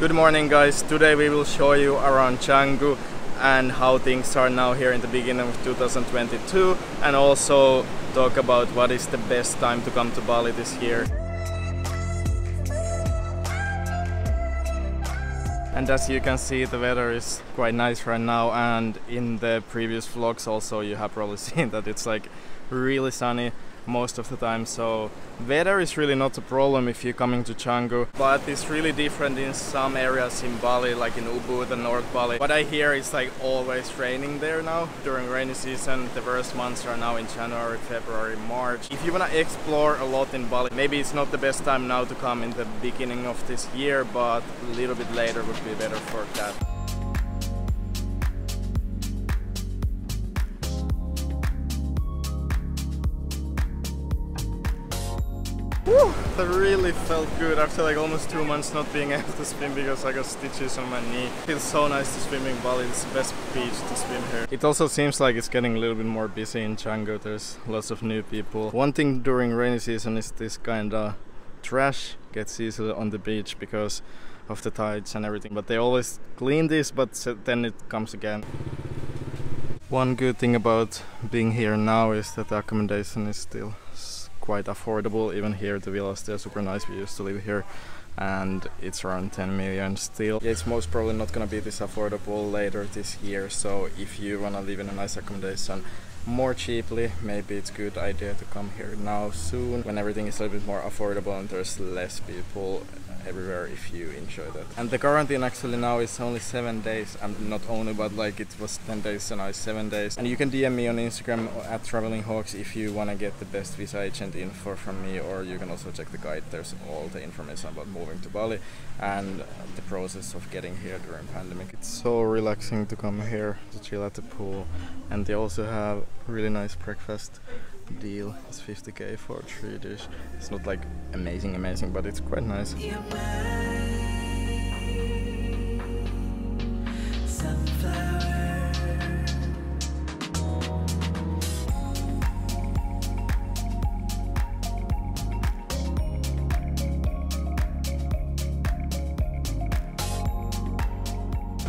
Good morning guys, today we will show you around Canggu and how things are now here in the beginning of 2022 and also talk about what is the best time to come to Bali this year. And as you can see the weather is quite nice right now and in the previous vlogs also you have probably seen that it's like really sunny most of the time so weather is really not a problem if you're coming to Canggu but it's really different in some areas in Bali like in Ubud and North Bali. What I hear is like always raining there now during rainy season. The worst months are now in January February March. If you want to explore a lot in Bali maybe it's not the best time now to come in the beginning of this year but a little bit later would be better for that Whew, that really felt good after like almost two months not being able to swim because I got stitches on my knee. It feels so nice to swim in Bali, it's the best beach to swim here. It also seems like it's getting a little bit more busy in Canggu, there's lots of new people. One thing during rainy season is this kind of trash gets easily on the beach because of the tides and everything, but they always clean this, but then it comes again. One good thing about being here now is that the accommodation is still quite affordable. Even here the villas they're super nice. We used to live here and it's around 10 million still. It's most probably not gonna be this affordable later this year so if you wanna live in a nice accommodation more cheaply maybe it's good idea to come here now soon when everything is a little bit more affordable and there's less people everywhere if you enjoy that. And the quarantine actually now is only seven days. and not only, but like it was 10 days and now it's seven days. And you can DM me on Instagram at Traveling Hawks if you want to get the best visa agent info from me, or you can also check the guide. There's all the information about moving to Bali and the process of getting here during pandemic. It's so relaxing to come here to chill at the pool, and they also have really nice breakfast deal. It's 50k for a three dish. It's not like amazing, amazing, but it's quite nice.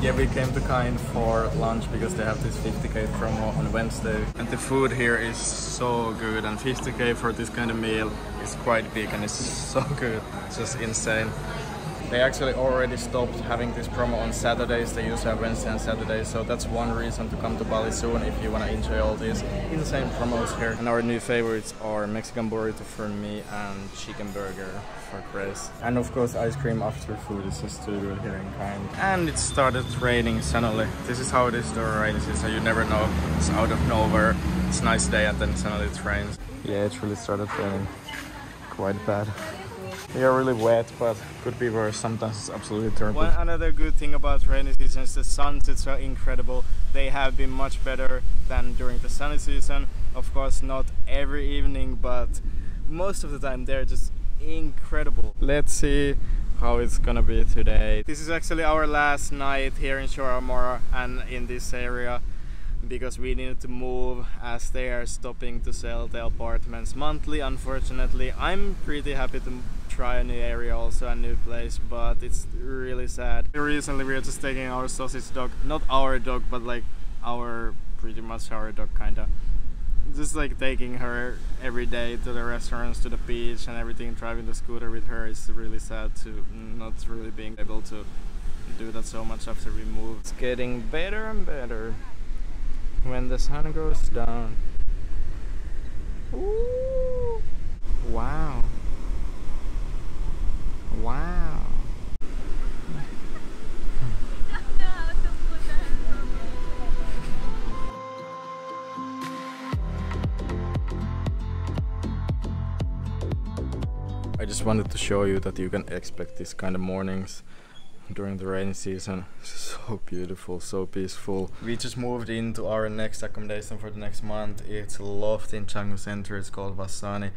Yeah, we came to Kind for lunch because they have this 50k promo on Wednesday. And the food here is so good and 50k for this kind of meal is quite big and it's so good. It's just insane. They actually already stopped having this promo on Saturdays. They used to have Wednesday and Saturdays, so that's one reason to come to Bali soon if you want to enjoy all these insane promos here. And our new favorites are Mexican burrito for me and chicken burger for Chris. And of course ice cream after food is just too good here in Kind. And it started raining suddenly. This is how it is during rainy season. You never know. It's out of nowhere. It's nice day and then suddenly it rains. Yeah, it really started raining quite bad. They are really wet, but could be worse. Sometimes it's absolutely terrible. One another good thing about rainy season is the sunsets are incredible. They have been much better than during the sunny season. Of course, not every evening, but most of the time they're just incredible. Let's see how it's gonna be today. This is actually our last night here in Shoramora and in this area because we needed to move as they are stopping to sell the apartments monthly unfortunately i'm pretty happy to try a new area also a new place but it's really sad recently we are just taking our sausage dog not our dog but like our pretty much our dog kinda just like taking her every day to the restaurants to the beach and everything driving the scooter with her is really sad to not really being able to do that so much after we moved it's getting better and better when the sun goes down. Ooh. Wow. Wow. I just wanted to show you that you can expect this kind of mornings during the rainy season. So beautiful, so peaceful. We just moved into our next accommodation for the next month. It's a loft in Canggu Center. It's called Vasani.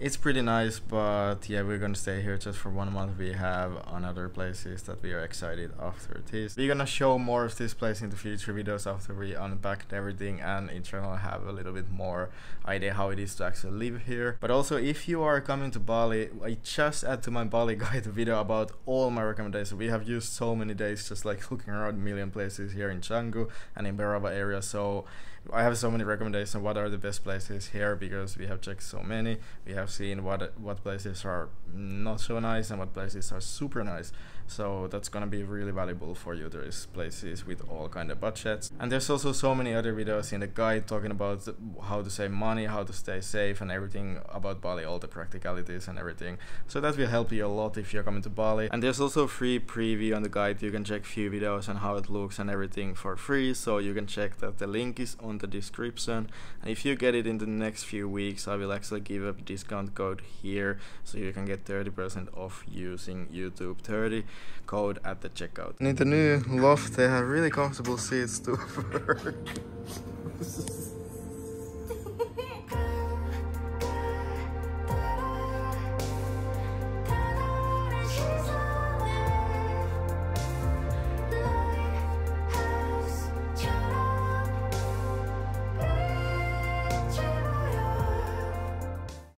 It's pretty nice but yeah we're gonna stay here just for one month. We have another places that we are excited after this. We're gonna show more of this place in the future videos after we unpacked everything and in general have a little bit more idea how it is to actually live here. But also if you are coming to Bali I just add to my Bali guide video about all my recommendations. We have used so many days just like looking around a million places here in Canggu and in Berawa area. So I have so many recommendations what are the best places here because we have checked so many. We have seen what what places are not so nice and what places are super nice. So that's gonna be really valuable for you. There's places with all kind of budgets. And there's also so many other videos in the guide talking about how to save money how to stay safe and everything about Bali all the practicalities and everything. So that will help you a lot if you're coming to Bali. And there's also free preview on the guide. You can check few videos on how it looks and everything for free. So you can check that the link is on the description. And if you get it in the next few weeks I will actually give a discount code here so you can get 30% off using YouTube 30 code at the checkout. In the new loft they have really comfortable seats too